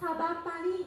他把把你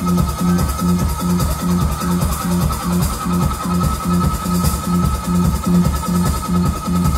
Thank you.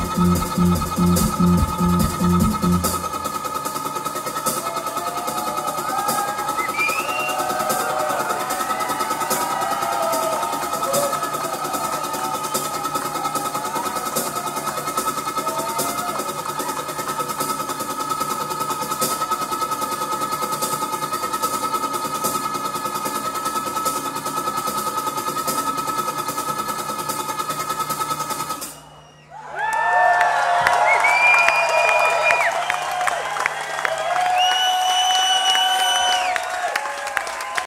うん。